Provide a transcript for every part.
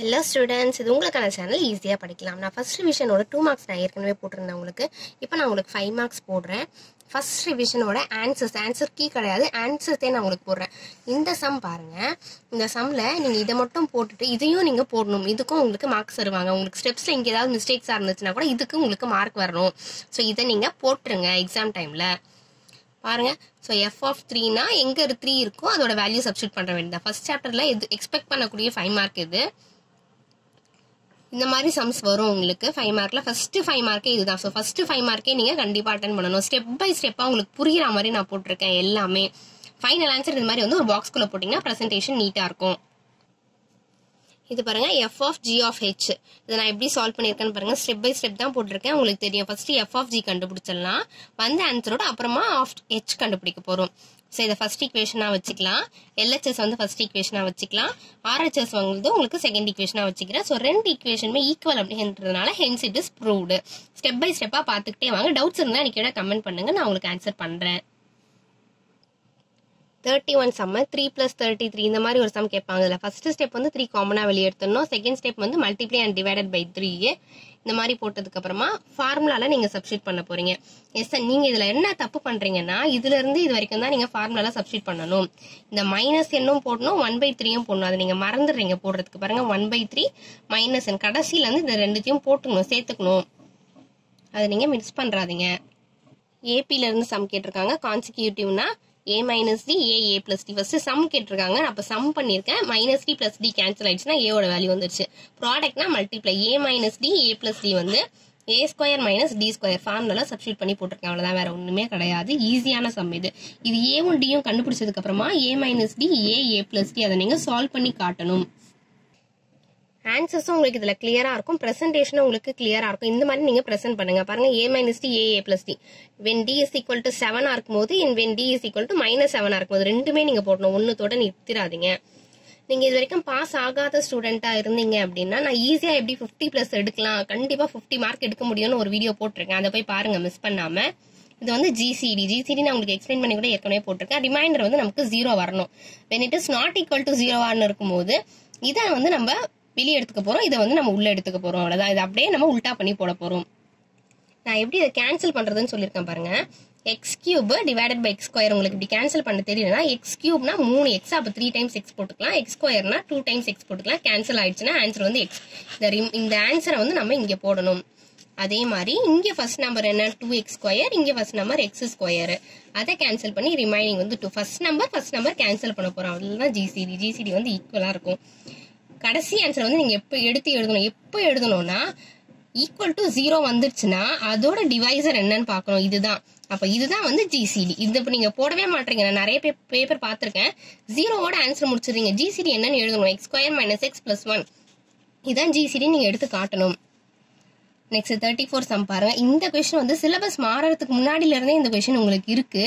Hello students இது உங்களுக்கான channel ஈஸியாக படிக்கலாம். நான் ஃபர்ஸ்ட் ரிவிஷனோட டூ மார்க்ஸ் நான் ஏற்கனவே போட்டிருந்தேன் உங்களுக்கு. இப்போ நான் உங்களுக்கு ஃபைவ் மார்க்ஸ் போடுறேன். ஃபர்ஸ்ட் ரிவிஷனோட ஆன்சர்ஸ் ஆன்சர் கீ கிடையாது. ஆன்சர்ஸே நான் உங்களுக்கு போடுறேன். இந்த சம் பாருங்கள் இந்த சம்மில் நீங்கள் இதை மட்டும் போட்டுட்டு இதையும் நீங்கள் போடணும். இதுக்கும் உங்களுக்கு மார்க்ஸ் தருவாங்க. உங்களுக்கு ஸ்டெப்ஸில் இங்கே ஏதாவது மிஸ்டேக்ஸாக இருந்துச்சுன்னா கூட இதுக்கு உங்களுக்கு மார்க் வரணும். ஸோ இதை நீங்கள் போட்டுருங்க எக்ஸாம் டைமில் பாருங்க. ஸோ எஃப் ஆஃப் த்ரீனா எங்கே ஒரு த்ரீ இருக்கோ அதோட வேல்யூ சப்ஸ்டியூட் பண்ணுற வேண்டியது ஃபஸ்ட் சாப்டரில் இது எக்ஸ்பெக்ட் பண்ணக்கூடிய ஃபைவ் மார்க் இது இந்த மாதிரி சம்ஸ் வரும் உங்களுக்கு. ஃபைவ் மார்க்ல ஃபர்ஸ்ட் ஃபைவ் மார்க்கே இதுதான். ஸோ ஃபர்ஸ்ட் ஃபைவ் மார்க்கே நீங்க கண்டிப்பா அட்டன் பண்ணணும். ஸ்டெப் பை ஸ்டெப்பா உங்களுக்கு புரிகிற மாதிரி நான் போட்டிருக்கேன் எல்லாமே. ஃபைனல் ஆன்சர் இந்த மாதிரி வந்து ஒரு பாக்ஸ்குள்ளே போட்டீங்கன்னா ப்ரெசன்டேஷன் நீட்டா இருக்கும். இது பாருங்க F of G of H இதை நான் எப்படி சால்வ் பண்ணியிருக்கேன்னு பாருங்க. ஸ்டெப் பை ஸ்டெப் தான் போட்டிருக்கேன். உங்களுக்கு தெரியும். ஃபர்ஸ்ட் எஃப் ஆஃப் ஜி கண்டுபிடிச்சிடலாம். வந்த ஆன்சரோட அப்புறமா ஆஃப் ஹெச் கண்டுபிடிக்க போறோம். ஸோ இதை ஃபர்ஸ்ட் ஈக்குவேஷனாக வச்சுக்கலாம். எல்ஹெச்எஸ் வந்து ஃபர்ஸ்ட் ஈக்குவேஷனாக வச்சுக்கலாம். ஆர்ஹெச்எஸ் வந்து உங்களுக்கு செகண்ட் ஈக்குவேஷனாக வச்சுக்கிறேன். ஸோ ரெண்டு ஈக்குவேஷனுமே ஈக்குவல் அப்படின்றதுனால hence it is proved step by ஸ்டெப்பாக பார்த்துக்கிட்டே வாங்க. டவுட்ஸ் இருந்தால் எனக்கு கமெண்ட் பண்ணுங்கள் நான் உங்களுக்கு ஆன்சர் பண்ணுறேன் தேர்ட்டி ஒன் சம்ம த்ரீ ப்ளஸ் தேர்ட்டி த்ரீ இந்த மாதிரி ஒரு சம் கேட்பாங்க இதில் ஃபர்ஸ்ட் ஸ்டெப் வந்து த்ரீ காமனாக வெளியே எடுத்துடணும் செகண்ட் ஸ்டெப் வந்து multiply and divided by three இந்த மாதிரி போட்டதுக்கு அப்புறமா ஃபார்முலால நீங்க சப்ஸ்டியூட் பண்ண போறீங்க. எஸ் நீங்கள் இதில் என்ன தப்பு பண்ணுறீங்கன்னா இதுல இருந்து இது வரைக்கும் தான் நீங்கள் ஃபார்முலால சப்ஸ்டியூட் பண்ணணும். இந்த மைனஸ் என்னும் போடணும் ஒன் பை த்ரீயும் போடணும். அதை நீங்கள் மறந்துடுறீங்க போடுறதுக்கு பாருங்க. One by three minus N கடைசியிலேருந்து இந்த ரெண்டுத்தையும் போட்டுக்கணும் சேர்த்துக்கணும். அதை நீங்கள் மிக்ஸ் பண்ணுறாதீங்க ஏபியிலேருந்து சம் கேட்டிருக்காங்க. கான்சிக்யூட்டிவ்னா A minus D A A plus D first sum கேட்டிருக்காங்க. நான் அப்போ சம் பண்ணியிருக்கேன். Minus D plus D cancel ஆயிடுச்சுன்னா ஏவோட வேல்யூ வந்துருச்சு. ப்ராடக்ட்னா multiply A minus D A plus D வந்து A square minus D square ஃபார்ம்ல சப்ஸ்டியூட் பண்ணி போட்டிருக்கேன். அவ்வளோதான் வேற ஒன்றுமே கிடையாது. ஈஸியான சம் இது. இது ஏவும் டியும் கண்டுபிடிச்சதுக்கு அப்புறமா A minus D A A plus D அதை நீங்கள் சால்வ் பண்ணி காட்டணும். ஆன்சர்ஸும் உங்களுக்கு இதுல கிளியரா இருக்கும். பிரசன்டேஷனும் உங்களுக்கு கிளியரா இருக்கும். இந்த மாதிரி நீங்க பிரசன்ட் பண்ணுங்க. பாருங்க A minus D A A plus D when D is equal to செவனா இருக்கும்போது இன் when D is equal to minus செவனா இருக்கும்போது ரெண்டுமே நீங்க போடணும். ஒன்னுத்தோட நிறுத்திடாதீங்க. நீங்க இது வரைக்கும் பாஸ் ஆகாத ஸ்டூடெண்டா இருந்தீங்க அப்படின்னா நான் ஈஸியா எப்படி ஃபிஃப்டி பிளஸ் எடுக்கலாம்? கண்டிப்பா ஃபிஃப்டி மார்க் எடுக்க முடியும்னு ஒரு வீடியோ போட்டிருக்கேன். அதை போய் பாருங்க மிஸ் பண்ணாம. இது வந்து ஜிசிடி ஜிசிடி நான் உங்களுக்கு எக்ஸ்பிளைன் பண்ணி கூட ஏற்கனவே போட்டிருக்கேன். ரிமைண்டர் வந்து நமக்கு ஜீரோ வரணும். When it is not equal to ஜீரோவான்னு இருக்கும்போது இதை வந்து நம்ம வெளியே எடுத்துக்க போறோம். இதை வந்து நம்ம உள்ள எடுத்துக்க போறோம். அவ்வளவுதான். இதை அப்படியே நம்ம உல்டா பண்ணி போட போறோம். நான் எப்படி இதை கேன்சல் பண்றதுன்னு சொல்லியிருக்கேன் பாருங்க. X cube divided by X square உங்களுக்கு இப்படி கேன்சல் பண்ண தெரியலனா எக்ஸ் கியூப்னா மூணு எக்ஸ் அப்போ த்ரீ டைம்ஸ் எக்ஸ் போட்டுக்கலாம். எக்ஸ் ஸ்கொயர்னா டூ டைம்ஸ் எக்ஸ் போட்டுக்கலாம். கேன்சல் ஆயிடுச்சுன்னா ஆன்சர் வந்து எக்ஸ் இந்த இந்த ஆன்சரை வந்து நம்ம இங்கே போடணும். அதே மாதிரி இங்கே ஃபர்ஸ்ட் நம்பர் என்ன? டூ எக்ஸ் ஸ்கொயர் இங்கே ஃபர்ஸ்ட் நம்பர் எக்ஸ் ஸ்கொயர் அதை கேன்சல் பண்ணி ரிமைனிங் வந்து two first number first number cancel பண்ண அவ்வளோ தான் ஜிசிடி ஜிசிடி வந்து ஈக்குவலாக இருக்கும். கடைசி ஆன்சர் வந்து நீங்க எப்போ எடுத்து எழுதணும்? எப்போ எழுதணும்னா ஈக்குவல் டு ஜீரோ வந்துருச்சுன்னா அதோட டிவைசர் என்னன்னு பார்க்கணும். இதுதான். அப்ப இதுதான் வந்து ஜிசிடி இது இப்போ நீங்க போடவே மாட்டீங்க. நான் நிறைய பேப்பர் பார்த்துருக்கேன். ஜீரோவோட ஆன்சர் முடிச்சிடுறீங்க. ஜிசிடி என்னன்னு எழுதணும். X square minus X plus one இதான் ஜிசிடி நீங்க எடுத்து காட்டணும். நெக்ஸ்ட் தேர்ட்டி ஃபோர் சம் பாருங்க. இந்த கொஸ்டின் வந்து சிலபஸ் மாறதுக்கு முன்னாடில இருந்தே இந்த கொஸ்டின் உங்களுக்கு இருக்கு.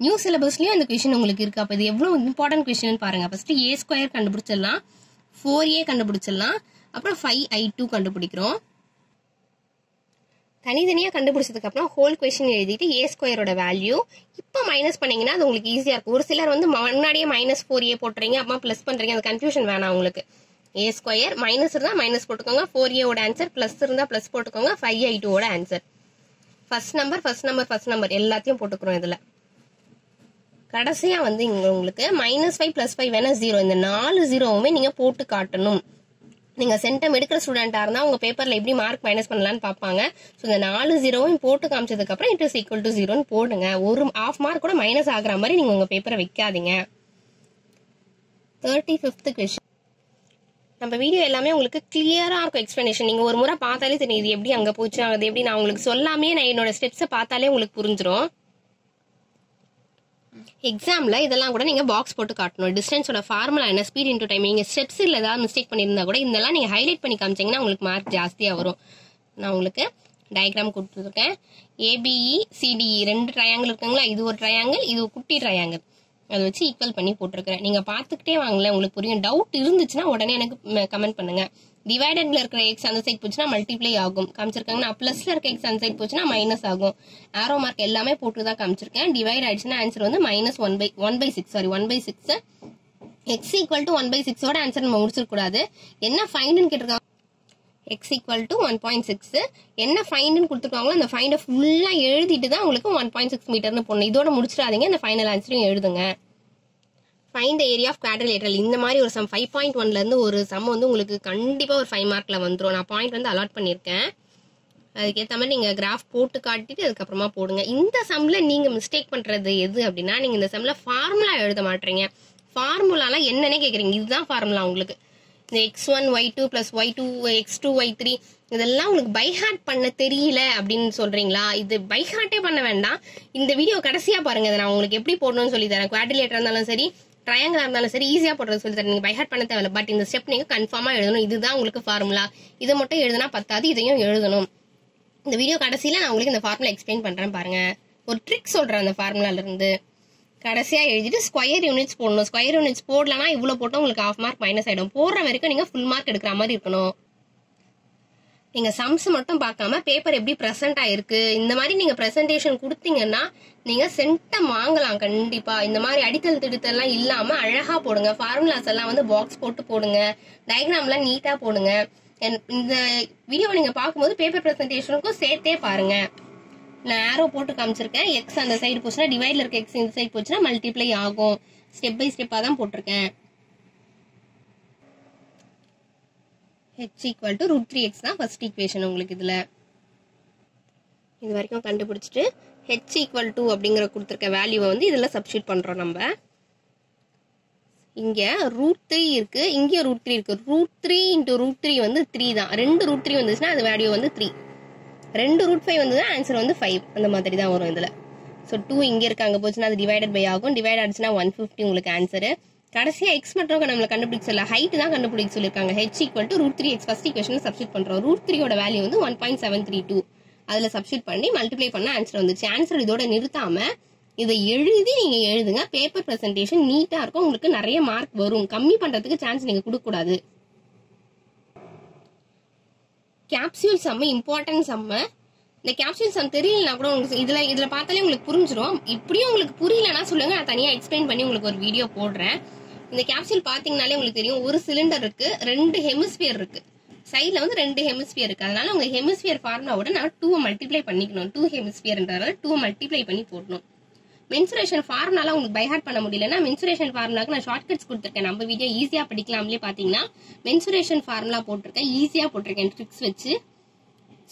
நியூ சிலபஸ்லயும் இந்த கொஸ்டின் உங்களுக்கு இருக்கு. அப்ப இது எவ்வளவு இம்பார்ட்டன்ட் கொஸ்டின் பாருங்க. ஃபர்ஸ்ட் ஏ ஸ்கொயர் கண்டுபிடிச்சிடலாம். ஃபோர் ஏ கண்டுபிடிச்சிடலாம். அப்புறம் ஃபைவ் ஐ டூ கண்டுபிடிக்கிறோம். தனித்தனியாக கண்டுபிடிச்சதுக்கு அப்புறம் ஹோல் கொஸ்டின் எழுதிட்டு ஏ ஸ்கொயரோட வேல்யூ இப்போ மைனஸ் பண்ணிங்கன்னா அது உங்களுக்கு ஈஸியாக இருக்கும். ஒரு சிலர் வந்து முன்னாடியே மைனஸ் ஃபோர் ஏ போட்டுறீங்க அப்புறமா ப்ளஸ் பண்ணுறீங்க அது கன்ஃபியூஷன் வேணாம் உங்களுக்கு ஏ ஸ்கொயர் மைனஸ் இருந்தால் மைனஸ் போட்டுக்கோங்க ஃபோர் ஏவோட ஆன்சர் ப்ளஸ் இருந்தால் ப்ளஸ் போட்டுக்கோங்க ஃபைவ் ஐ டூவோட answer first number first number first number எல்லாத்தையும் போட்டுக்கிறோம் இதில். கடைசியாக வந்து இங்கே உங்களுக்கு மைனஸ் ஃபைவ் ப்ளஸ் ஃபைவ் வேணா ஜீரோ இந்த நாலு ஜீரோவுமே நீங்கள் போட்டு காட்டணும். நீங்கள் சென்டம் எடுக்கிற ஸ்டூடெண்டா இருந்தால் உங்கள் பேப்பரில் எப்படி மார்க் மைனஸ் பண்ணலாம்னு பார்ப்பாங்க. ஸோ இந்த நாலு ஜீரோவும் போட்டு காமிச்சதுக்கப்புறம் இட் இஸ் ஈக்குவல் டு ஜீரோன்னு போடுங்க. ஒரு ஆஃப் மார்க் கூட மைனஸ் ஆகுற மாதிரி நீங்கள் உங்கள் பேப்பரை வைக்காதீங்க. தேர்ட்டி ஃபிஃப்த் கொஷின் நம்ம வீடியோ எல்லாமே உங்களுக்கு கிளியராக இருக்கும் எக்ஸ்பிளனேஷன் நீங்கள் ஒரு முறை பார்த்தாலே தெரியும் இது எப்படி அங்கே போச்சு அது எப்படி நான் உங்களுக்கு சொல்லாமே நான் என்னோட ஸ்டெப்ஸை பார்த்தாலே உங்களுக்கு புரிஞ்சிடும் எக்ஸாம்ல இதெல்லாம் கூட நீங்கள் பாக்ஸ் போட்டு காட்டணும். டிஸ்டன்ஸோட ஃபார்முலா என்ன ஸ்பீட் இன்டூ டைம் நீங்கள் ஸ்டெப்ஸ் இல்ல ஏதாவது மிஸ்டேக் பண்ணியிருந்தா கூட இதெல்லாம் நீங்கள் ஹைலைட் பண்ணி காமிச்சீங்கன்னா உங்களுக்கு மார்க் ஜாஸ்தியாக வரும். நான் உங்களுக்கு டயக்ராம் கொடுத்துருக்கேன். ABE CDE e, e. ரெண்டு ட்ரையாங்கிள் இருக்குங்களா? இது ஒரு ட்ரையாங்கிள் இது ஒரு குட்டி ட்ரையாங்கிள் அதை வச்சு ஈக்குவல் பண்ணி போட்டிருக்கிறேன். நீங்கள் பார்த்துக்கிட்டே வாங்கல உங்களுக்கு புரியும். டவுட் இருந்துச்சுன்னா உடனே எனக்கு கமெண்ட் பண்ணுங்கள் டிவைடட்ல இருக்கிற எக்ஸ் அந்த சைட் போச்சுன்னா மல்டிப்ளை ஆகும். காமிச்சிருக்காங்கன்னா பிளஸ்ல இருக்க எக்ஸ் அந்த சைட் போச்சுன்னா மைனஸ் ஆகும். ஆரோ மார்க் எல்லாமே போட்டு தான் காமிச்சிருக்கேன். டிவைட் ஆயிடுச்சுன்னா ஆன்சர் வந்து minus one by one by six sorry one by six X equal to one by சிக்ஸோட answer நம்ம முடிச்சிடக்கூடாது என்ன ஃபைண்டுன்னு கேட்டிருக்காங்க? X equal to one point six என்ன ஃபைண்டுன்னு கொடுத்துருக்காங்களோ அந்த ஃபைண்டை ஃபுல்லாக எழுதிட்டு தான் உங்களுக்கு ஒன் பாயிண்ட் சிக்ஸ் மீட்டர்னு போடணும். இதோட முடிச்சிடாதீங்க. அந்த ஃபைனல் ஆன்சரையும் எழுதுங்க. Find the area of quadrilateral இந்த மாதிரி ஒரு சம் ஃபைவ் பாயிண்ட் ஒன்லேருந்து ஒரு சம் வந்து உங்களுக்கு கண்டிப்பாக ஒரு ஃபைவ் மார்க்கில் வந்துடும் நான் பாயிண்ட் வந்து அலாட் பண்ணியிருக்கேன். அதுக்கேற்ற மாதிரி நீங்கள் கிராஃப் போட்டு காட்டிட்டு அதுக்கப்புறமா போடுங்க. இந்த சம்மில் நீங்கள் மிஸ்டேக் பண்ணுறது எது அப்படின்னா நீங்கள் இந்த சம்மில் ஃபார்முலா எழுத மாட்டீங்க. ஃபார்முலாலாம் என்னன்னே கேட்குறீங்க இதுதான் ஃபார்முலா உங்களுக்கு. இந்த X one Y two plus Y two X two Y three இதெல்லாம் உங்களுக்கு பைஹார்ட் பண்ண தெரியல அப்படின்னு சொல்றீங்களா? இது பைஹார்ட்டே பண்ண வேண்டாம். இந்த வீடியோ கடைசியா பாருங்க. இதை நான் உங்களுக்கு எப்படி போடணும்னு சொல்லி தரேன். குவாட்ரிலேட்டர் இருந்தாலும் சரி ட்ரையாங்கிளாக இருந்தாலும் சரி ஈஸியாக போடுறது சொல்லி தரேன். நீங்கள் பைஹார்ட் பண்ண தேவையில்ல. பட் இந்த ஸ்டெப் நீங்கள் கன்ஃபார்மாக எழுதணும். இதுதான் உங்களுக்கு ஃபார்முலா இதை மட்டும் எழுதுனா பத்தாது இதையும் எழுதணும். இந்த வீடியோ கடைசியில நான் உங்களுக்கு இந்த ஃபார்முலா எக்ஸ்பிளைன் பண்ணுறேன் பாருங்க. ஒரு ட்ரிக் சொல்கிறேன் அந்த ஃபார்முலாலேருந்து கடைசியாக எழுதிட்டு ஸ்கொயர் யூனிட்ஸ் போடணும். ஸ்கொயர் யூனிட்ஸ் போடலனா இவ்வளோ போட்டால் உங்களுக்கு ஹாஃப் மார்க் மைனஸ் ஆகிடும் போடுற வரைக்கும் நீங்கள் ஃபுல் மார்க் எடுக்கிற மாதிரி இருக்கணும். நீங்க சம்ஸ் மட்டும் பார்க்காம பேப்பர் எப்படி ப்ரெசென்ட் ஆயிருக்கு இந்த மாதிரி நீங்க ப்ரெசன்டேஷன் கொடுத்தீங்கன்னா நீங்க சென்டம் வாங்கலாம் கண்டிப்பா. இந்த மாதிரி அடித்தல் திடுத்தல்லாம் இல்லாம அழகா போடுங்க. ஃபார்முலாஸ் எல்லாம் வந்து பாக்ஸ் போட்டு போடுங்க. டயக்ராம்லாம் நீட்டா போடுங்க. என்- இந்த வீடியோவை நீங்க பார்க்கும்போது பேப்பர் ப்ரெசன்டேஷனுக்கும் சேர்த்தே பாருங்க. நான் ஆரோ போட்டு காமிச்சிருக்கேன். எக்ஸ் அந்த சைடு போச்சுன்னா டிவைடில் இருக்க எக்ஸ் இந்த சைடு போச்சுன்னா மல்டிப்ளை ஆகும். ஸ்டெப் பை ஸ்டெப்பாக தான் போட்டிருக்கேன். H equal to root three X தான் ஃபர்ஸ்ட் ஈக்குவேஷன் உங்களுக்கு இதில். இது வரைக்கும் கண்டுபிடிச்சிட்டு ஹெச் ஈக்குவல் டு அப்படிங்கிற கொடுத்துருக்க வேல்யூவை வந்து இதில் சப்ஸ்டியூட் பண்ணுறோம் நம்ம. இங்கே ரூட் த்ரீ இருக்குது இங்க ரூட் த்ரீ இருக்குது root three into root three வந்து த்ரீ தான். ரெண்டு ரூட் த்ரீ வந்துச்சுன்னா அது வேல்யூ வந்து த்ரீ ரெண்டு ரூட் ஃபைவ் வந்ததுன்னா ஆன்சர் வந்து ஃபைவ் அந்த மாதிரி தான் வரும் இதில். ஸோ டூ இங்கே இருக்காங்க போச்சுன்னா அது டிவைடட் பை ஆகும். டிவைட் ஆச்சுன்னா ஒன் ஃபிஃப்டி உங்களுக்கு ஆன்சர் கடைசியா எக்ஸ் மட்டும் நம்மள கண்டுபிடிக்க சொல்ல ஹைட் தான் கண்டுபிடிக்க சொல்லிருக்காங்க H equal to root three X first equation substitute பண்ணுறோம் ரூட் த்ரீயோட வேல்யூ வந்து one point seven three two அதுல சப்ஸ்டிட் பண்ணி மல்டிப்ளை பண்ண ஆன்சர் வந்துச்சு. ஆன்சர் இதோட நிறுத்தாம இதை எழுதி நீங்க எழுதுங்க. பேப்பர் ப்ரெசன்டேஷன் நீட்டா இருக்கும். உங்களுக்கு நிறைய மார்க் வரும். கம்மி பண்றதுக்கு சான்ஸ் நீங்க கொடுக்க கூடாது கேப்சியூல் செம்ம இம்பார்ட்டன்ட் சம்ம இந்த கேப்சூல் சம் தெரியலனா கூட உங்களுக்கு இதுல இதுல பார்த்தாலே உங்களுக்கு புரிஞ்சிடும் இப்படியும் உங்களுக்கு புரியலன்னா சொல்லுங்க. நான் தனியா எக்ஸ்பிளைன் பண்ணி உங்களுக்கு ஒரு வீடியோ போடுறேன். இந்த கேப்சூல் பாத்தீங்கனாலே உங்களுக்கு தெரியும் ஒரு சிலிண்டர் இருக்கு ரெண்டு ஹெமிஸ்பியர் இருக்கு. சைட்ல வந்து ரெண்டு ஹெமிஸ்பியர் இருக்கு. அதனால உங்க ஹெமிஸ்பியர் ஃபார்முலாவோட நான் டூ மல்டிப்ளை பண்ணிக்கணும். டூ ஹெமிஸ்பியர்ன்றதால டூ மல்டிப்ளை பண்ணி போடணும். மென்சுரேஷன் ஃபார்முலால உங்களுக்கு பைஹார்ட் பண்ண முடியலன்னா மென்சுரேஷன் ஃபார்முலாக்கு நான் ஷார்ட்கட்ஸ் கொடுத்துருக்கேன். நம்ம வீடியோ ஈஸியா படிக்கலாம்லே பாத்தீங்கன்னா மென்சுரேஷன் ஃபார்முலா போட்டிருக்கேன். ஈஸியா போட்டிருக்கேன். ட்ரிக்ஸ் வச்சு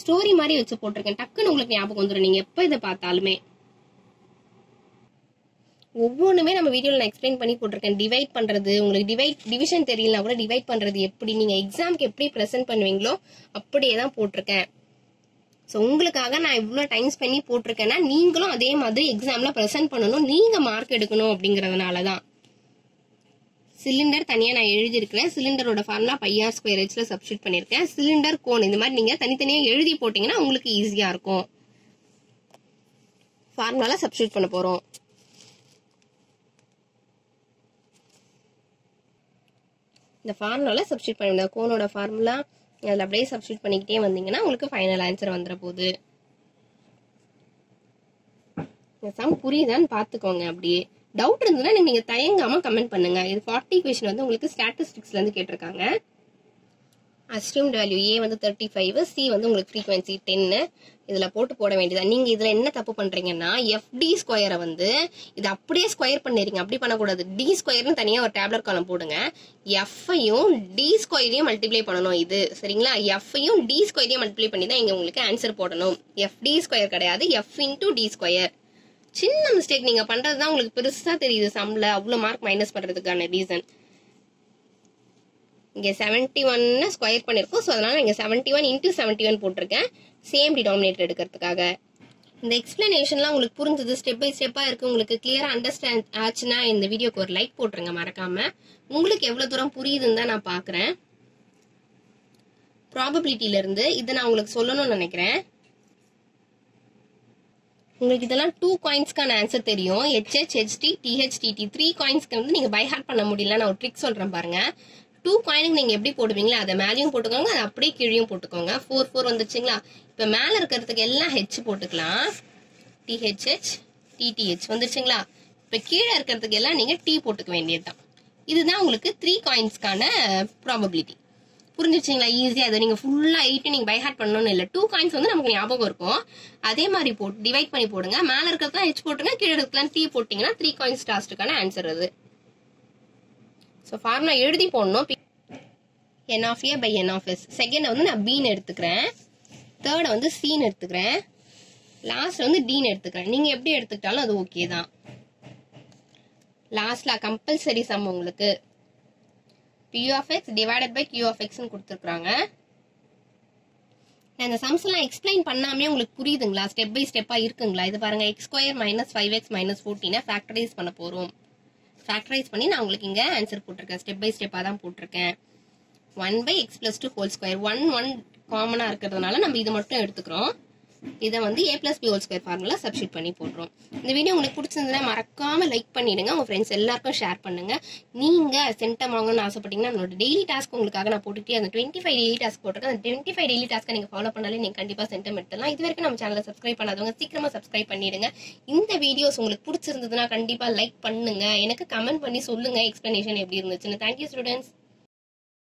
ஸ்டோரி மாதிரி வச்சு போட்டிருக்கேன். டக்குன்னு உங்களுக்கு ஞாபகம் வந்துடும் நீங்க எப்போ இதை பார்த்தாலுமே. ஒவ்வொன்றுமே நம்ம வீடியோவில் நான் எக்ஸ்பிளைன் பண்ணி போட்டிருக்கேன். டிவைட் பண்ணுறது உங்களுக்கு டிவைட் டிவிஷன் தெரியலனா கூட டிவைட் பண்ணுறது எப்படி நீங்கள் எக்ஸாம்க்கு எப்படி ப்ரெசென்ட் பண்ணுவீங்களோ அப்படியே தான் போட்டிருக்கேன். ஸோ உங்களுக்காக நான் இவ்வளோ டைம் பண்ணி போட்டிருக்கேன்னா நீங்களும் அதே மாதிரி எக்ஸாமில் ப்ரெசென்ட் பண்ணணும். நீங்கள் மார்க் எடுக்கணும் அப்படிங்கிறதுனால தான். சிலிண்டர் தனியாக நான் எழுதியிருக்கிறேன். சிலிண்டரோட ஃபார்முலா பையார் ஸ்கொயர் ஹெச்சில் சப்ஸ்டியூட் பண்ணியிருக்கேன். சிலிண்டர் கோன் இந்த மாதிரி நீங்கள் தனித்தனியாக எழுதி போட்டிங்கன்னா உங்களுக்கு ஈஸியாக இருக்கும். ஃபார்முலால சப்ஸ்டியூட் பண்ண போகிறோம் இந்த ஃபார்முலாவில் சப்ஸ்டியூட் பண்ணி கோனோட ஃபார்முலா அதில் அப்படியே சப்ஸ்டியூட் பண்ணிக்கிட்டே வந்தீங்கன்னா உங்களுக்கு ஃபைனல் ஆன்சர் வந்துட போகுது இந்த சம் புரியுதான்னு பார்த்துக்கோங்க அப்படியே. டவுட் இருந்ததுன்னா நீங்கள் தயங்காமல் கமெண்ட் பண்ணுங்க. இது ஃபார்ட்டி கொஷின் வந்து உங்களுக்கு ஸ்டாட்டிஸ்டிக்ஸ்லேருந்து கேட்டிருக்காங்க. அஸ்டியூம்ட் வேல்யூ ஏ வந்து தேர்ட்டி ஃபைவ் சி வந்து உங்களுக்கு ஃப்ரீக்வன்சி டென்னு இதில் போட்டு போட வேண்டியதா நீங்கள் இதில் என்ன தப்பு பண்ணுறீங்கன்னா எஃப்டி ஸ்கொயரை வந்து இது அப்படியே ஸ்கொயர் பண்ணிடுறீங்க. அப்படி பண்ணக்கூடாது. டி ஸ்கொயர்னு தனியாக ஒரு டேப்லெட் காலம் போடுங்க. எஃப்ஐயும் டி ஸ்கொயரையும் மல்டிப்ளை பண்ணணும் இது. சரிங்களா? எஃப்ஐயும் டி ஸ்கொயரையும் மல்டிப்ளை பண்ணி தான் இங்கே உங்களுக்கு ஆன்சர் போடணும். எஃப்டி ஸ்கொயர் கிடையாது. எஃப் இன்டூ டி ஸ்கொயர் சின்ன மிஸ்டேக் நீங்கள் பண்ணுறது தான் உங்களுக்கு பெருசாக தெரியுது. சம்மில் அவ்வளோ மார்க் மைனஸ் பண்ணுறதுக்கான ரீசன் இங்கே செவன்டி ஒன்னு ஸ்கொயர் பண்ணியிருக்கோம் ஸோ அதனால் இங்கே seventy one into seventy one போட்டிருக்கேன். சேம் டினாமினேட்டர் எடுக்கிறதுக்காக. இந்த எக்ஸ்பிளனேஷன்லாம் உங்களுக்கு புரிஞ்சது ஸ்டெப் பை ஸ்டெப்பாக இருக்குது உங்களுக்கு கிளியராக அண்டர்ஸ்டாண்ட் ஆச்சுன்னா இந்த வீடியோக்கு ஒரு லைக் போட்டுருங்க மறக்காமல் உங்களுக்கு எவ்வளோ தூரம் புரியுதுன்னு தான் நான் பார்க்கறேன் ப்ராபபிலிட்டிலேருந்து இதை நான் உங்களுக்கு சொல்லணும்னு நினைக்கிறேன். உங்களுக்கு இதெல்லாம் டூ காயின்ஸ்க்கான ஆன்சர் தெரியும். ஹெச்ஹெச் ஹெச்டி டிஹெச்டிடி த்ரீ காயின்ஸ்க்கு வந்து நீங்கள் பை ஹார்ட் பண்ண முடியல நான் ஒரு ட்ரிக் சொல்கிறேன் பாருங்க. டூ காயினுக்கு நீங்கள் எப்படி போடுவீங்களா அதை மேலேயும் போட்டுக்கோங்க அதை அப்படியே கீழேயும் போட்டுக்கோங்க. ஃபோர் ஃபோர் வந்துச்சுங்களா இப்போ மேலே இருக்கிறதுக்கு எல்லாம் ஹெச் போட்டுக்கலாம். டிஹெச்ஹெச் டிடிஹெச் வந்துருச்சுங்களா? இப்போ கீழே இருக்கிறதுக்கு எல்லாம் நீங்கள் டி போட்டுக்க வேண்டியதுதான். இதுதான் உங்களுக்கு த்ரீ காயின்ஸ்க்கான ப்ராபபிலிட்டி புரிஞ்சிச்சிங்களா ஈஸியாக அதை நீங்கள் ஃபுல்லாக எயிட்டு நீங்கள் பைஹார்ட் பண்ணணும்னு இல்லை. டூ காயின்ஸ் வந்து நமக்கு ஞாபகம் இருக்கும். அதே மாதிரி போட்டு டிவைட் பண்ணி போடுங்க. மேலே இருக்கிறதுலாம் ஹெச் போட்டுங்க கீழே இருக்கலாம் டீ போட்டிங்கன்னா த்ரீ காயின்ஸ் டாஸ்ட்டுக்கான ஆன்சர் அது. ஸோ ஃபார்முலா எழுதி போடணும். N of A by N of S second வந்து நான் பீன்னு எடுத்துக்கிறேன். தேர்டை வந்து சீன் எடுத்துக்கிறேன். லாஸ்ட் வந்து டீன் எடுத்துக்கிறேன். நீங்க எப்படி எடுத்துக்கிட்டாலும் அது ஓகே தான். லாஸ்ட்ல கம்பல்சரி சம் உங்களுக்கு. P of x divided by q of x னு நான் இந்த சம்ஸ் எல்லாம் எக்ஸ்பிளைன் பண்ணாமே உங்களுக்கு புரியுதுங்களா? ஸ்டெப் பை ஸ்டெப்பா இருக்குங்களா? இது பாருங்க X square minus five X minus ஃபோர்டீனை factorise பண்ண போறோம். ஃபேக்டரைஸ் பண்ணி நான் உங்களுக்கு இங்கே ஆன்சர் போட்டிருக்கேன். ஸ்டெப் பை ஸ்டெப்பாக தான் போட்டிருக்கேன். One by X plus two whole square one one காமனாக இருக்கிறதுனால நம்ம இது மட்டும் எடுத்துக்கிறோம். இதை வந்து A plus B whole square formula substitute பண்ணி போடுறோம். இந்த வீடியோ உங்களுக்கு பிடிச்சிருந்ததுன்னா மறக்காம லைக் பண்ணிடுங்க. உங்க ஃப்ரெண்ட்ஸ் எல்லாருக்கும் ஷேர் பண்ணுங்க. நீங்க சென்டம் வாங்கணும்னு ஆசைப்பட்டீங்கன்னா என்னோட டெய்லி டாஸ்க் உங்களுக்காக நான் போட்டுட்டு அந்த டுவெண்ட்டி ஃபைவ் டெய்லி டாஸ்க் போட்டிருக்கேன். அந்த டுவெண்ட்டி ஃபைவ் டெய்லி டாஸ்க்கை நீங்க ஃபாலோ பண்ணாலே நீங்க கண்டிப்பா சென்டம் எடுத்துலாம் இது வரைக்கும் நம்ம சேனலை சப்ஸ்கிரைப் பண்ணாதவங்க சீக்கிரமா சப்ஸ்கிரைப் பண்ணிடுங்க. இந்த வீடியோஸ் உங்களுக்கு பிடிச்சிருந்ததுன்னா கண்டிப்பா லைக் பண்ணுங்க. எனக்கு கமெண்ட் பண்ணி சொல்லுங்க எக்ஸ்பிளனேஷன் எப்படி இருந்துச்சுன்னு. Thank you students